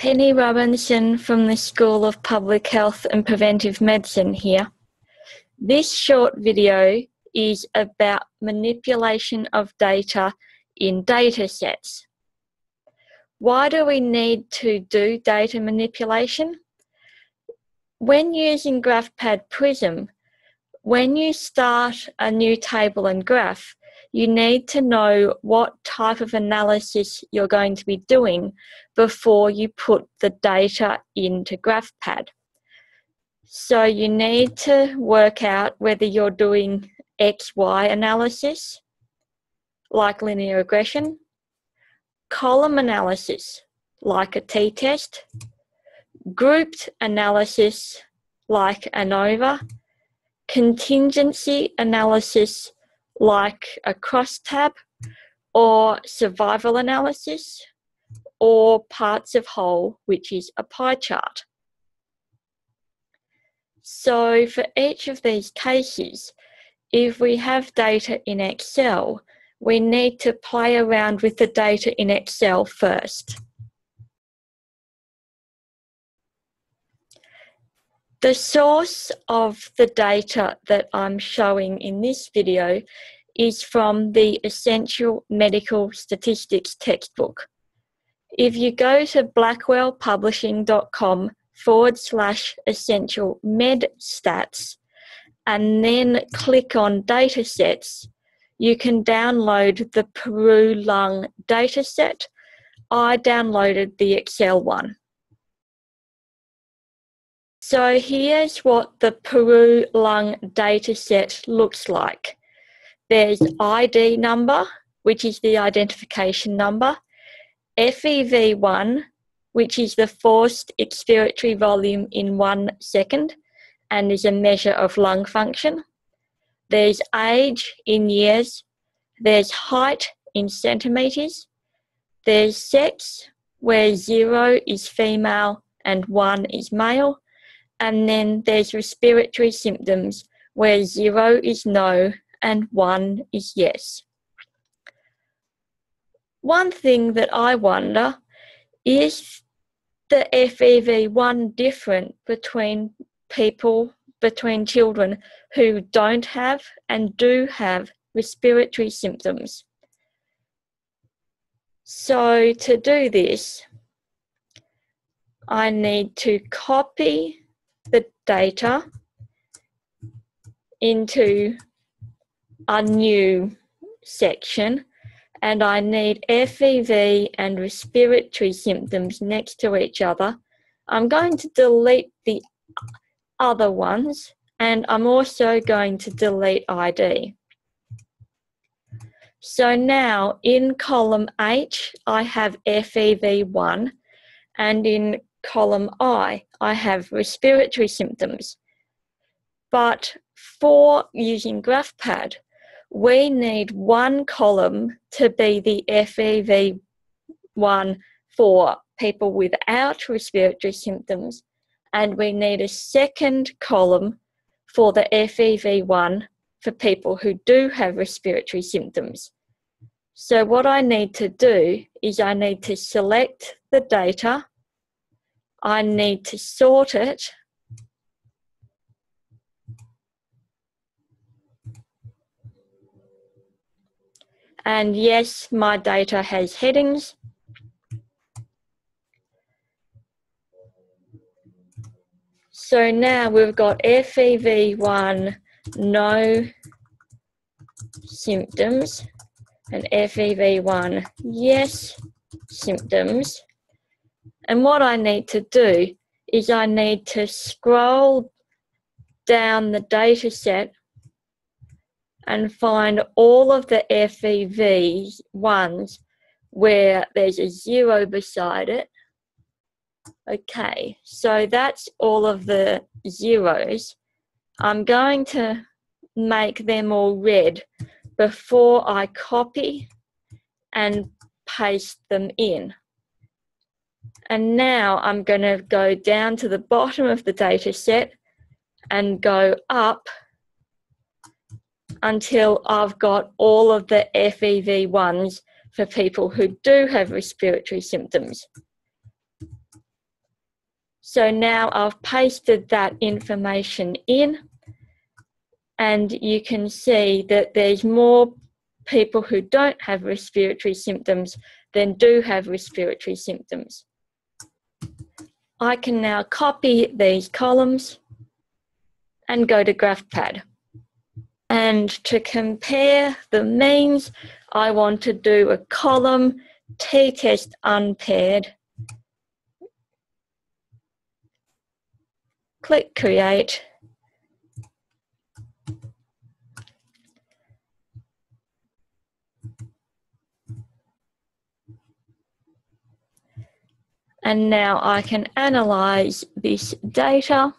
Penny Robinson from the School of Public Health and Preventive Medicine here. This short video is about manipulation of data in data sets. Why do we need to do data manipulation? When using GraphPad Prism, when you start a new table and graph, you need to know what type of analysis you're going to be doing before you put the data into GraphPad. So you need to work out whether you're doing XY analysis, like linear regression, column analysis, like a t-test, grouped analysis, like ANOVA, contingency analysis, like a crosstab or survival analysis or parts of whole, which is a pie chart. So for each of these cases, if we have data in Excel, we need to play around with the data in Excel first. The source of the data that I'm showing in this video is from the Essential Medical Statistics textbook. If you go to blackwellpublishing.com forward slash essential med stats and then click on datasets, you can download the Peru lung dataset. I downloaded the Excel one. So here's what the Peru lung dataset looks like. There's ID number, which is the identification number, FEV1, which is the forced expiratory volume in one second and is a measure of lung function. There's age in years, there's height in centimetres, there's sex, where zero is female and one is male, and then there's respiratory symptoms where zero is no and one is yes. One thing that I wonder is the FEV1 different between people, between children who don't have and do have respiratory symptoms? So, to do this, I need to copy the data into a new section and I need FEV and respiratory symptoms next to each other. I'm going to delete the other ones and I'm also going to delete ID. So now in column H, I have FEV1 and in column I, I have respiratory symptoms. But for using GraphPad, we need one column to be the FEV1 for people without respiratory symptoms, and we need a second column for the FEV1 for people who do have respiratory symptoms. So, what I need to do is I need to select the data I need to sort it. And yes, my data has headings. So now we've got FEV1 no symptoms and FEV1 yes symptoms. And what I need to do is I need to scroll down the data set and find all of the FEV ones where there's a zero beside it. Okay, so that's all of the zeros. I'm going to make them all red before I copy and paste them in. And now I'm going to go down to the bottom of the data set and go up until I've got all of the FEV1s for people who do have respiratory symptoms. So now I've pasted that information in and you can see that there's more people who don't have respiratory symptoms than do have respiratory symptoms. I can now copy these columns and go to GraphPad. And to compare the means, I want to do a column t-test unpaired. Click create And now I can analyze this data.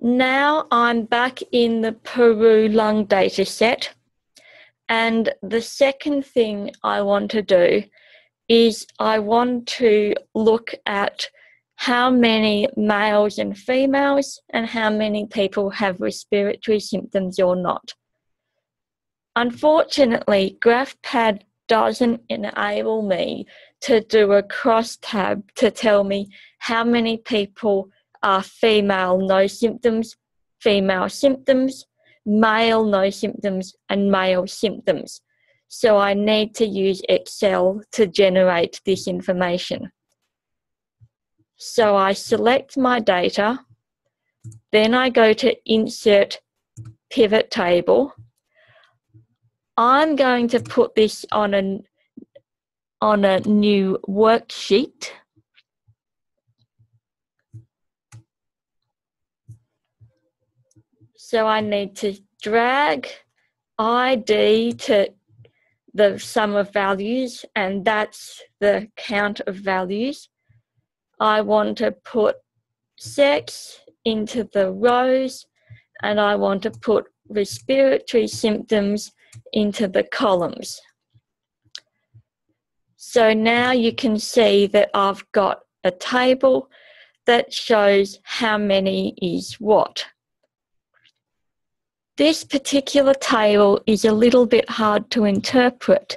Now I'm back in the Peru lung data set. And the second thing I want to do is I want to look at how many males and females and how many people have respiratory symptoms or not. Unfortunately, GraphPad doesn't enable me to do a cross tab to tell me how many people are female no symptoms, female symptoms, male no symptoms, and male symptoms. So I need to use Excel to generate this information. So I select my data, then I go to Insert Pivot Table. I'm going to put this on a, on a new worksheet. So I need to drag ID to the sum of values, and that's the count of values. I want to put sex into the rows and I want to put respiratory symptoms into the columns. So now you can see that I've got a table that shows how many is what. This particular table is a little bit hard to interpret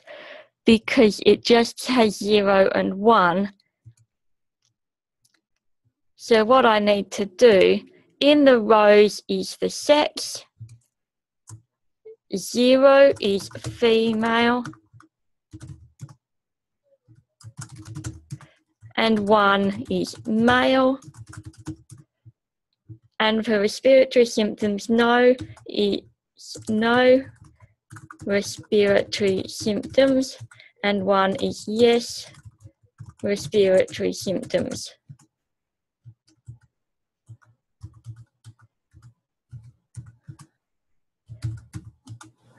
because it just has zero and one so what I need to do in the rows is the sex, zero is female, and one is male. And for respiratory symptoms, no is no respiratory symptoms, and one is yes respiratory symptoms.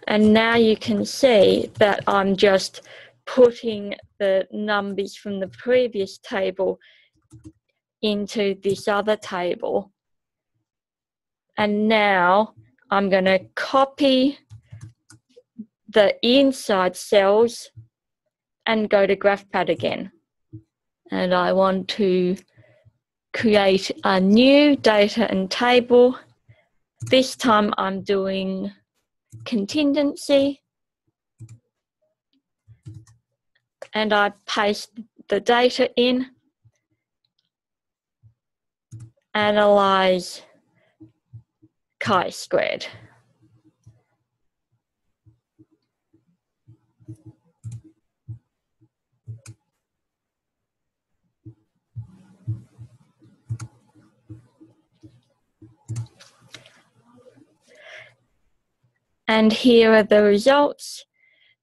And now you can see that I'm just putting the numbers from the previous table into this other table. And now I'm going to copy the inside cells and go to GraphPad again. And I want to create a new data and table. This time I'm doing contingency and I paste the data in, analyze chi-squared. And here are the results.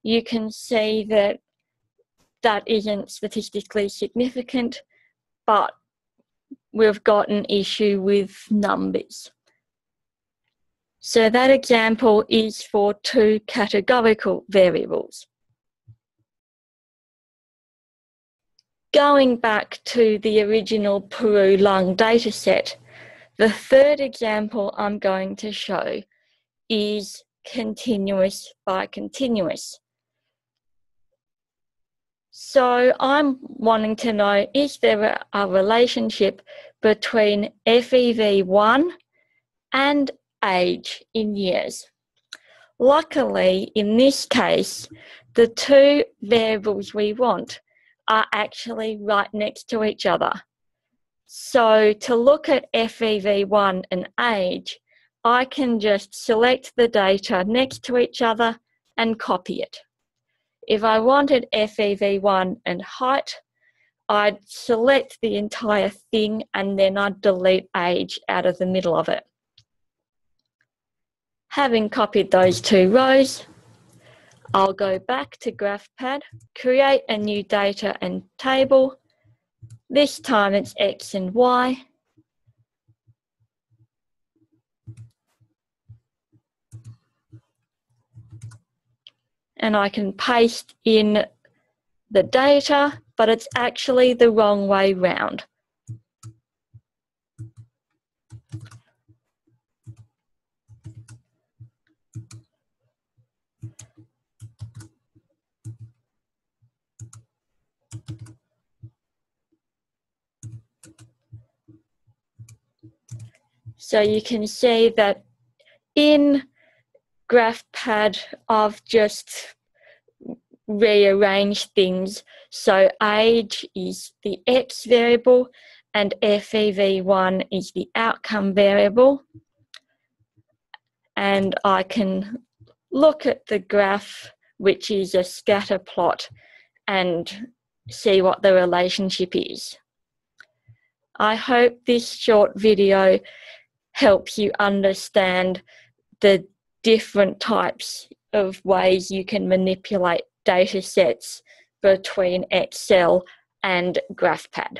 You can see that that isn't statistically significant, but we've got an issue with numbers. So that example is for two categorical variables. Going back to the original Peru lung dataset, the third example I'm going to show is continuous by continuous. So I'm wanting to know is there a relationship between FEV1 and age in years? Luckily, in this case, the two variables we want are actually right next to each other. So to look at FEV1 and age, I can just select the data next to each other and copy it. If I wanted FEV1 and height, I'd select the entire thing and then I'd delete age out of the middle of it. Having copied those two rows, I'll go back to GraphPad, create a new data and table. This time it's X and Y. And I can paste in the data, but it's actually the wrong way round. So you can see that in GraphPad, I've just rearranged things. So age is the X variable and FEV1 is the outcome variable. And I can look at the graph, which is a scatter plot, and see what the relationship is. I hope this short video helps you understand the different types of ways you can manipulate data sets between Excel and GraphPad.